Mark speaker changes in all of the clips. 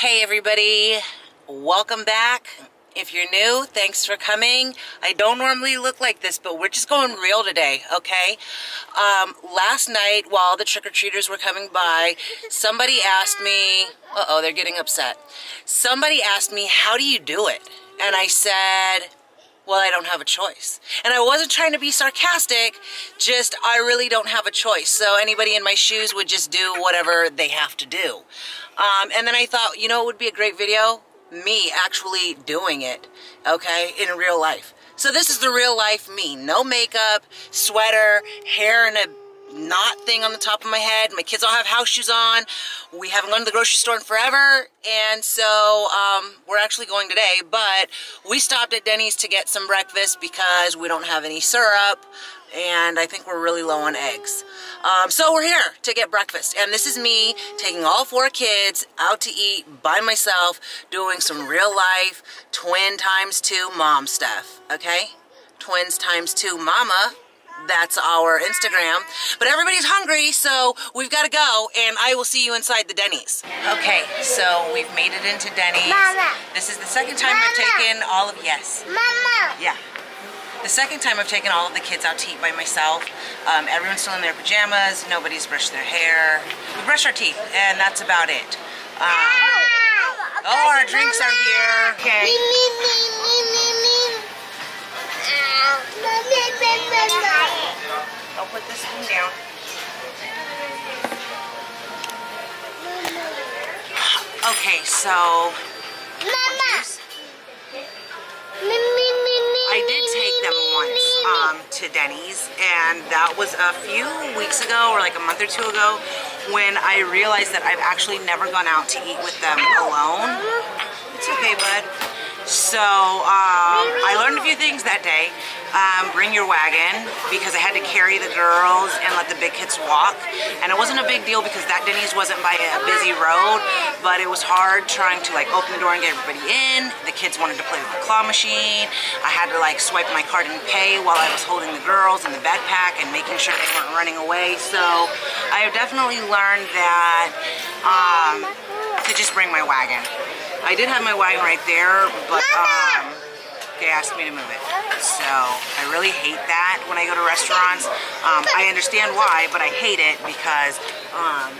Speaker 1: Hey everybody, welcome back. If you're new, thanks for coming. I don't normally look like this, but we're just going real today, okay? Um, last night, while the trick-or-treaters were coming by, somebody asked me, uh-oh, they're getting upset. Somebody asked me, how do you do it? And I said, well, I don't have a choice. And I wasn't trying to be sarcastic, just I really don't have a choice. So anybody in my shoes would just do whatever they have to do. Um, and then I thought, you know, it would be a great video? Me actually doing it, okay, in real life. So this is the real life me. No makeup, sweater, hair in a knot thing on the top of my head. My kids all have house shoes on. We haven't gone to the grocery store in forever. And so um, we're actually going today. But we stopped at Denny's to get some breakfast because we don't have any syrup. And I think we're really low on eggs. Um, so we're here to get breakfast. And this is me taking all four kids out to eat by myself, doing some real life twin times two mom stuff. Okay? Twins times two mama that's our Instagram. But everybody's hungry, so we've got to go, and I will see you inside the Denny's. Okay, so we've made it into Denny's.
Speaker 2: Mama.
Speaker 1: This is the second time
Speaker 2: Mama.
Speaker 1: I've taken all of, yes,
Speaker 2: Mama.
Speaker 1: yeah. The second time I've taken all of the kids out to eat by myself. Um, everyone's still in their pajamas, nobody's brushed their hair. We brush our teeth, and that's about it. Um, oh, our drinks are here. Okay. I'll put this one down. Okay, so I did take them once um, to Denny's, and that was a few weeks ago, or like a month or two ago, when I realized that I've actually never gone out to eat with them alone. It's okay, bud. So um, I learned a few things that day. Um, bring your wagon because I had to carry the girls and let the big kids walk. And it wasn't a big deal because that Denny's wasn't by a busy road, but it was hard trying to like open the door and get everybody in. The kids wanted to play with the claw machine. I had to like swipe my card and pay while I was holding the girls in the backpack and making sure they weren't running away. So I have definitely learned that um, to just bring my wagon. I did have my wagon right there, but um, they asked me to move it. So I really hate that when I go to restaurants. Um, I understand why, but I hate it because um,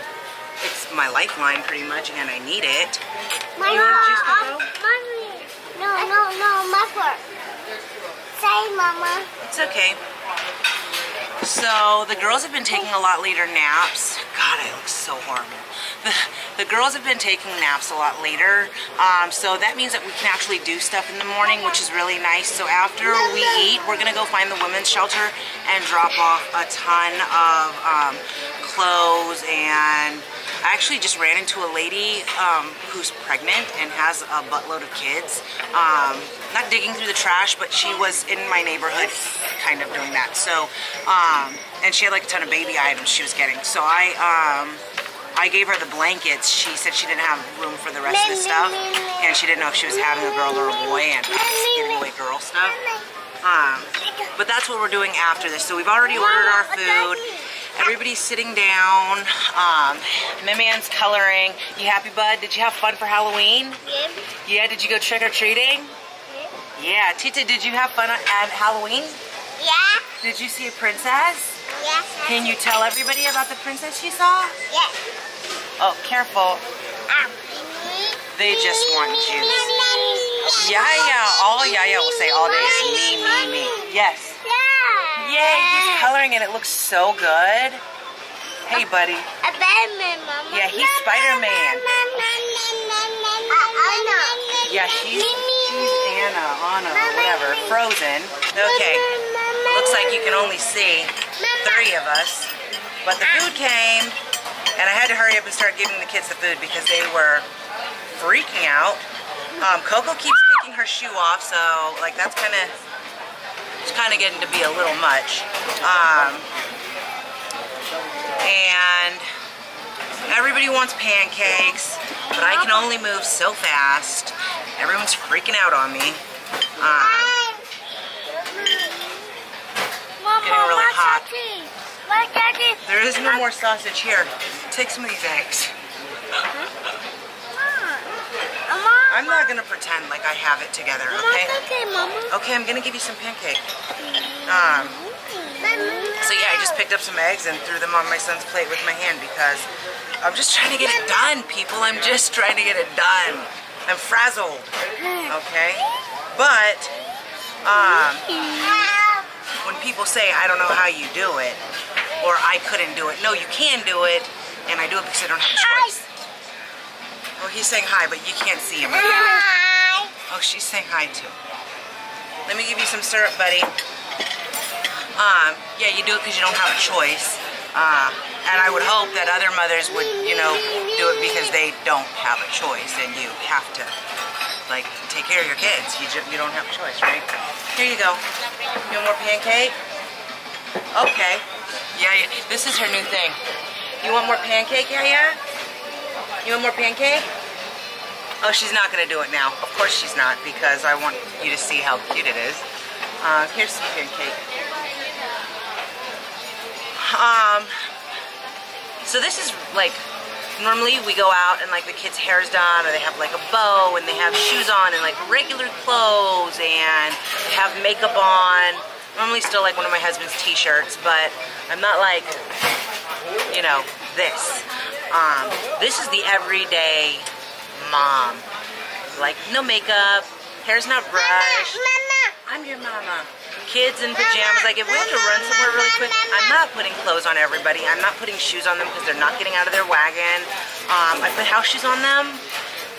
Speaker 1: it's my lifeline pretty much and I need it.
Speaker 2: Mama,
Speaker 1: You want juice,
Speaker 2: uh,
Speaker 1: Coco?
Speaker 2: Mommy. No, no, no, my fault. Say, Mama.
Speaker 1: It's okay. So the girls have been taking a lot later naps. God, I look so horrible. The, the girls have been taking naps a lot later, um, so that means that we can actually do stuff in the morning, which is really nice. So after we eat, we're gonna go find the women's shelter and drop off a ton of um, clothes and I actually just ran into a lady um, who's pregnant and has a buttload of kids. Um, not digging through the trash, but she was in my neighborhood kind of doing that. So, um, and she had like a ton of baby items she was getting. So I, um, I gave her the blankets. She said she didn't have room for the rest of the stuff. And she didn't know if she was having a girl or a boy and giving away girl stuff. Um, but that's what we're doing after this. So we've already ordered our food. Everybody's sitting down. Um, my man's coloring. You happy, bud? Did you have fun for Halloween?
Speaker 2: Yep.
Speaker 1: Yeah, did you go trick-or-treating? Yeah. Tita, did you have fun at Halloween?
Speaker 2: Yeah.
Speaker 1: Did you see a princess?
Speaker 2: Yes.
Speaker 1: Can you tell everybody about the princess you saw?
Speaker 2: Yes.
Speaker 1: Oh, careful.
Speaker 2: Ow.
Speaker 1: They just want juice. Yaya, all Yaya will say all day is me, me, me. Yes.
Speaker 2: Yeah.
Speaker 1: Yay, he's coloring and it looks so good. Hey, buddy.
Speaker 2: A Batman, Mama.
Speaker 1: Yeah, he's Spider-Man.
Speaker 2: I know.
Speaker 1: Yeah, she's, she's Anna, Anna, whatever, Frozen. Okay, looks like you can only see three of us. But the food came, and I had to hurry up and start giving the kids the food because they were freaking out. Um, Coco keeps kicking her shoe off, so like that's kind of it's kind of getting to be a little much. Um, and everybody wants pancakes, but I can only move so fast. Everyone's freaking out on me. Um, getting really hot. There is no more sausage here. Take some of these eggs. I'm not gonna pretend like I have it together, okay?
Speaker 2: okay, Mama.
Speaker 1: Okay, I'm gonna give you some pancake. Um, so yeah, I just picked up some eggs and threw them on my son's plate with my hand because I'm just trying to get it done, people. I'm just trying to get it done. I'm frazzled, okay? But, um, when people say, I don't know how you do it, or I couldn't do it, no, you can do it, and I do it because I don't have a choice. Oh, he's saying hi, but you can't see him.
Speaker 2: Hi.
Speaker 1: Oh, she's saying hi too. Let me give you some syrup, buddy. Um, yeah, you do it because you don't have a choice. Uh, and I would hope that other mothers would, you know, do it because they don't have a choice and you have to, like, take care of your kids. You, you don't have a choice, right? Here you go. You want more pancake? Okay. Yeah, yeah, this is her new thing. You want more pancake, yeah, yeah? You want more pancake? Oh, she's not gonna do it now. Of course she's not, because I want you to see how cute it is. Uh, here's some pancake. Um, so this is like, normally we go out and like the kids' hair is done, or they have like a bow, and they have shoes on, and like regular clothes, and have makeup on. Normally still like one of my husband's t-shirts, but I'm not like, you know, this. Um, this is the everyday mom. Like, no makeup, hair's not brushed.
Speaker 2: Mama.
Speaker 1: I'm your mama. Kids in pajamas. Like, if we have to run somewhere really quick, I'm not putting clothes on everybody. I'm not putting shoes on them because they're not getting out of their wagon. Um, I put house shoes on them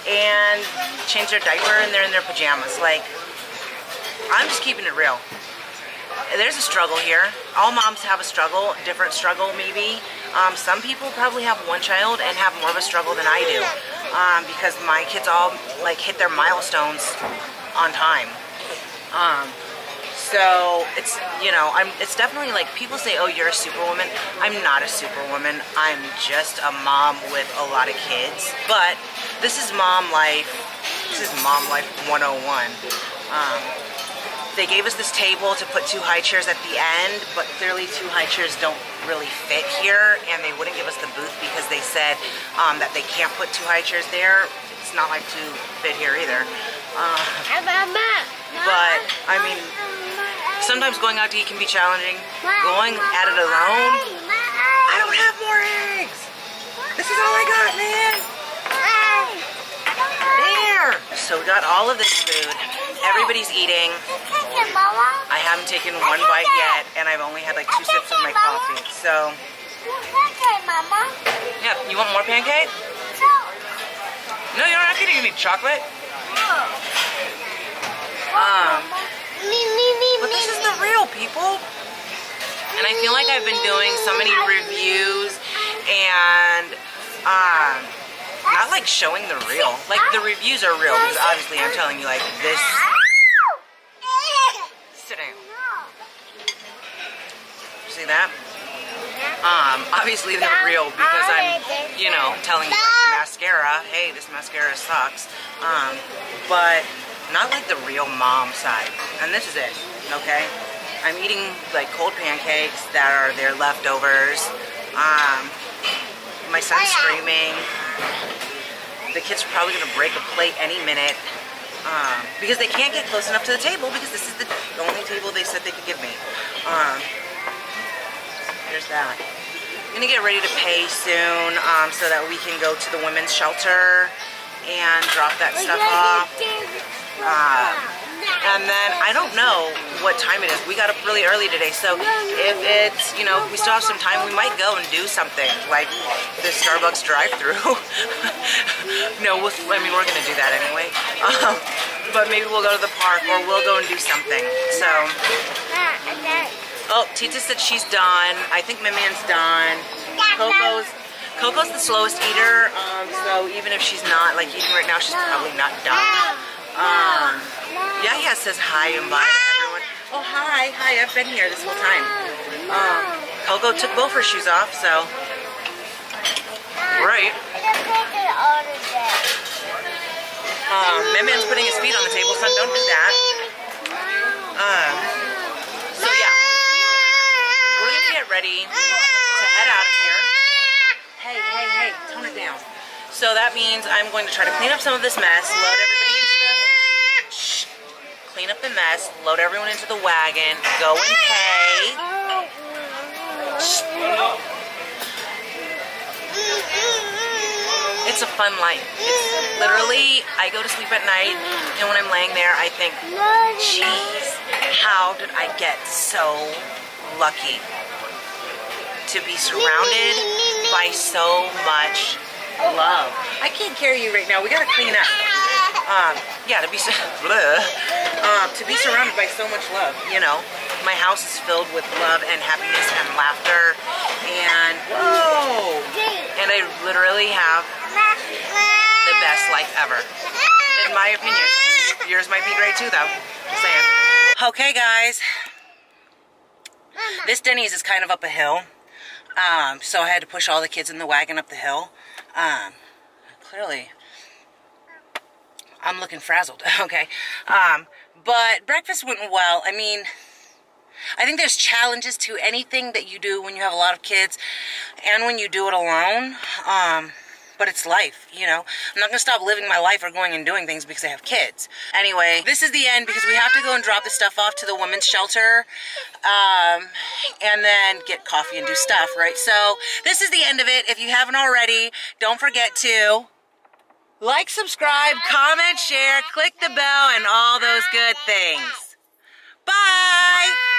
Speaker 1: and change their diaper and they're in their pajamas. Like, I'm just keeping it real. There's a struggle here. All moms have a struggle, different struggle maybe. Um, some people probably have one child and have more of a struggle than I do um, because my kids all like hit their milestones on time. Um, so it's you know I'm it's definitely like people say oh you're a superwoman. I'm not a superwoman. I'm just a mom with a lot of kids. But this is mom life. This is mom life 101. They gave us this table to put two high chairs at the end, but clearly two high chairs don't really fit here, and they wouldn't give us the booth because they said um, that they can't put two high chairs there. It's not like two fit here either. Uh, But, I mean, sometimes going out to eat can be challenging. Going at it alone, I don't have more eggs. This is all I got, man. There. So we got all of this food. Everybody's eating. I haven't taken one bite yet, and I've only had like two sips of my coffee. So, yeah, you want more pancake? No, you're not getting any chocolate. Um, but this is the real people. And I feel like I've been doing so many reviews and um, not like showing the real. Like the reviews are real because obviously I'm telling you like this. See that? Um, obviously they're real because I'm, you know, telling you like mascara, hey, this mascara sucks. Um, but not like the real mom side. And this is it, okay? I'm eating like cold pancakes that are their leftovers. Um, my son's screaming. The kids are probably gonna break a plate any minute. Um, because they can't get close enough to the table because this is the only table they said they could give me. Um, there's that. I'm gonna get ready to pay soon um, so that we can go to the women's shelter and drop that stuff off. Uh, and then I don't know what time it is. We got up really early today, so if it's, you know, we still have some time, we might go and do something like the Starbucks drive-through. no, we'll, I mean, we're gonna do that anyway. Um, but maybe we'll go to the park or we'll go and do something. So, oh, Tita said she's done. I think Mimian's done. Coco's Coco's the slowest eater, um, so even if she's not like eating right now, she's probably not done. Um, Yaya says hi and bye to everyone. Oh, hi, hi, I've been here this whole time. Um, Coco took both her shoes off, so, right. Um, Mimian's putting his feet on the table, son, don't do that. Um, so yeah, we're gonna get ready to head out of here. Hey, hey, hey, tone it down. So that means I'm going to try to clean up some of this mess, load everybody into the Shh. clean the mess, load everyone into the wagon, go and pay. It's a fun life. It's literally I go to sleep at night and when I'm laying there I think, jeez, how did I get so lucky to be surrounded by so much love. I can't carry you right now. We gotta clean up. Um, yeah, to be bleh, um, to be surrounded by so much love. You know, my house is filled with love and happiness and laughter, and whoa, and I literally have the best life ever, in my opinion. Yours might be great too, though. Just saying. Okay, guys. This Denny's is kind of up a hill. Um, so I had to push all the kids in the wagon up the hill. Um, clearly, I'm looking frazzled. okay. Um, but breakfast went well. I mean, I think there's challenges to anything that you do when you have a lot of kids and when you do it alone. Um, but it's life, you know. I'm not gonna stop living my life or going and doing things because I have kids. Anyway, this is the end because we have to go and drop the stuff off to the women's shelter, um, and then get coffee and do stuff, right? So this is the end of it. If you haven't already, don't forget to like, subscribe, comment, share, click the bell, and all those good things. Bye!